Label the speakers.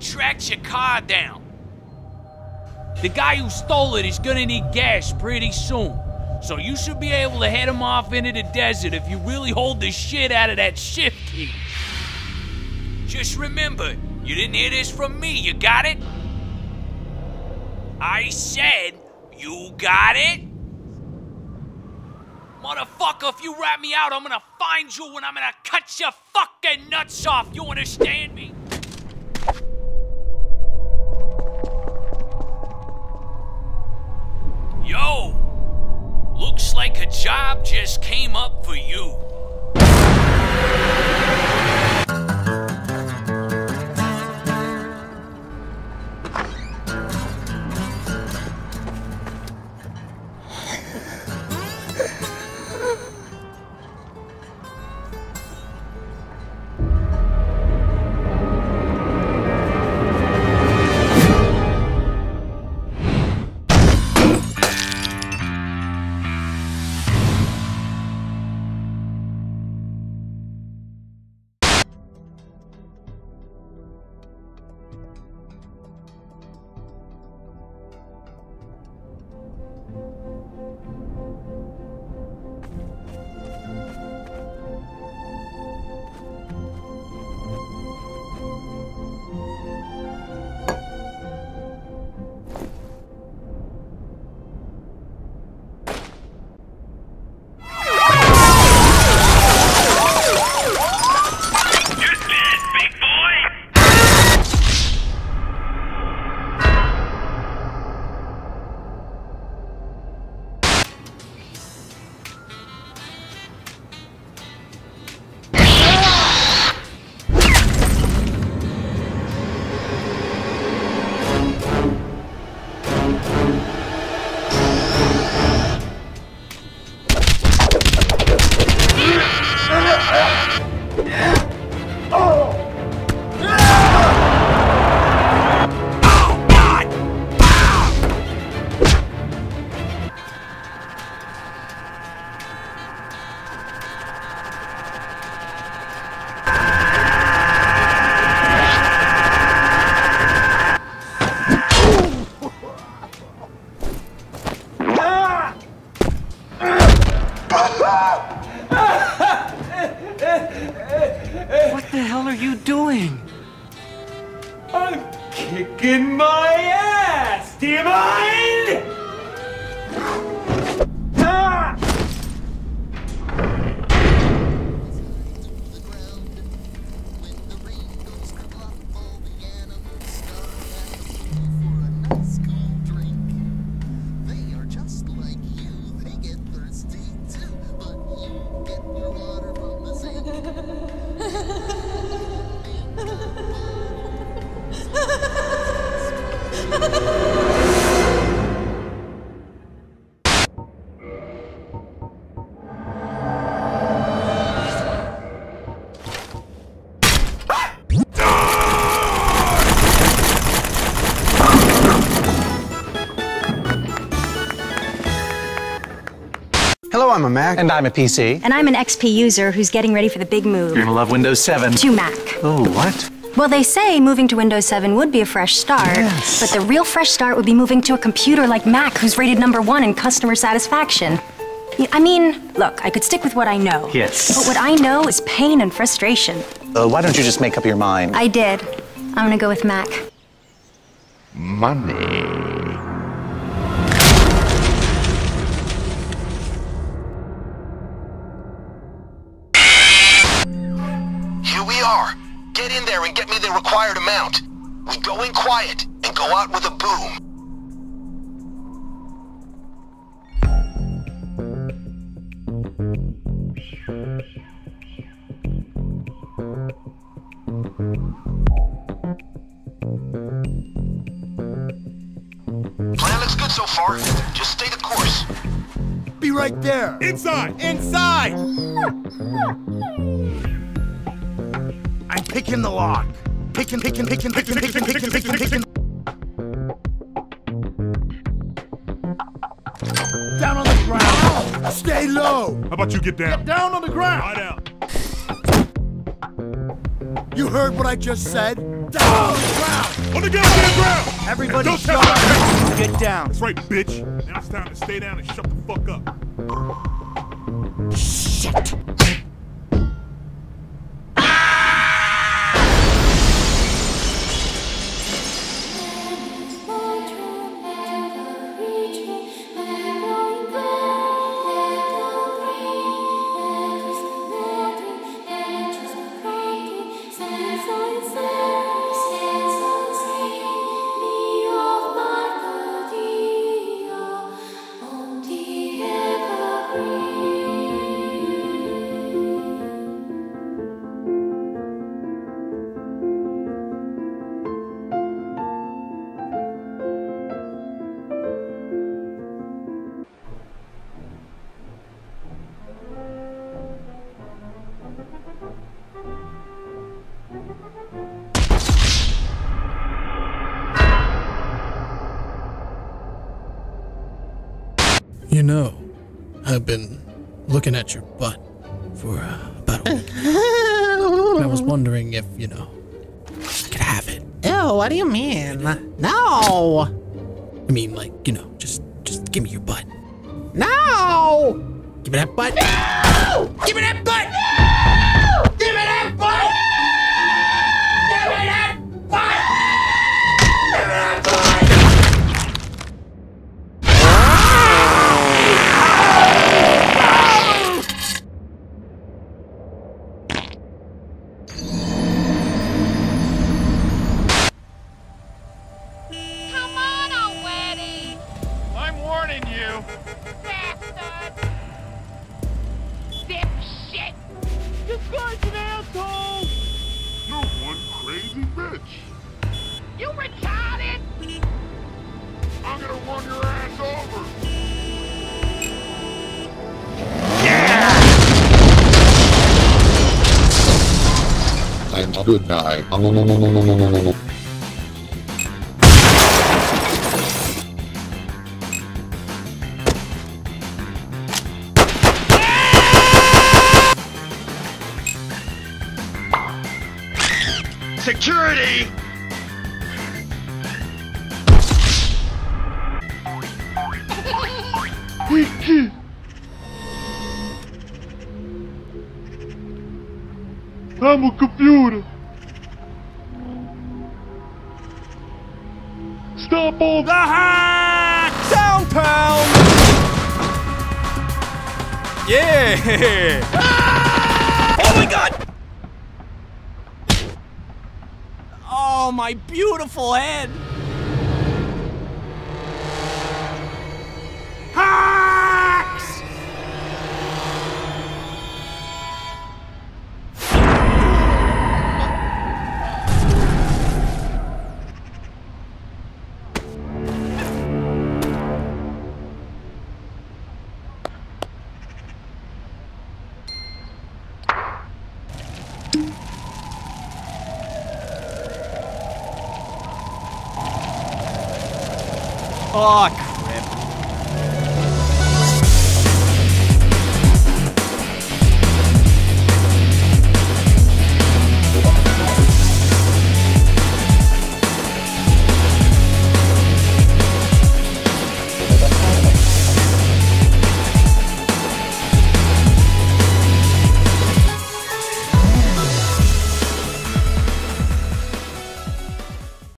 Speaker 1: pat your car down. The guy who stole it is gonna need gas pretty soon. So you should be able to head him off into the desert if you really hold the shit out of that shift key. Just remember, you didn't hear this from me, you got it? I said, you got it? Motherfucker, if you rat me out, I'm gonna find you and I'm gonna cut your fucking nuts off, you understand me? Just came up
Speaker 2: I'm
Speaker 3: a Mac.
Speaker 4: And I'm a PC.
Speaker 5: And I'm an XP user who's getting ready for the big move
Speaker 4: You're gonna love Windows 7.
Speaker 5: to Mac.
Speaker 4: Oh, what?
Speaker 5: Well, they say moving to Windows 7 would be a fresh start,
Speaker 4: Yes.
Speaker 5: but the real fresh start would be moving to a computer like Mac, who's rated number one in customer satisfaction. I mean, look, I could stick with what I know.
Speaker 4: Yes.
Speaker 5: But what I know is pain and frustration.
Speaker 4: Uh, why don't you just make up your mind?
Speaker 5: I did. I'm gonna go with Mac.
Speaker 6: Money.
Speaker 7: Required amount. We go in quiet and go out with a boom. Plan looks good so far. Just stay the course.
Speaker 8: Be right there.
Speaker 2: Inside!
Speaker 8: Inside. I'm picking the lock. Picking, picking, picking, picking, picking, picking, picking, picking. Down on the ground. Stay low.
Speaker 2: How about you get down?
Speaker 8: Get down on the ground.
Speaker 2: Lie down.
Speaker 8: You heard what I just said?
Speaker 5: Down On the ground. On goddamn ground!
Speaker 9: Everybody
Speaker 5: Don't
Speaker 9: shut up! Get down!
Speaker 5: That's right, bitch. Now it's time to stay down and shut the fuck up.
Speaker 6: You know, I've been looking at your butt for uh, about a week. I was wondering if, you know, I could have it.
Speaker 10: Ew, what do you mean? No!
Speaker 6: I mean, like, you know, just just give me your butt.
Speaker 10: No!
Speaker 6: Give me that butt.
Speaker 10: No! Give me that butt!
Speaker 7: Good guy.
Speaker 9: Security!
Speaker 5: I'm a computer. All
Speaker 9: The hack! Downtown! Yeah! Oh my god! Oh, my beautiful head! Fuck.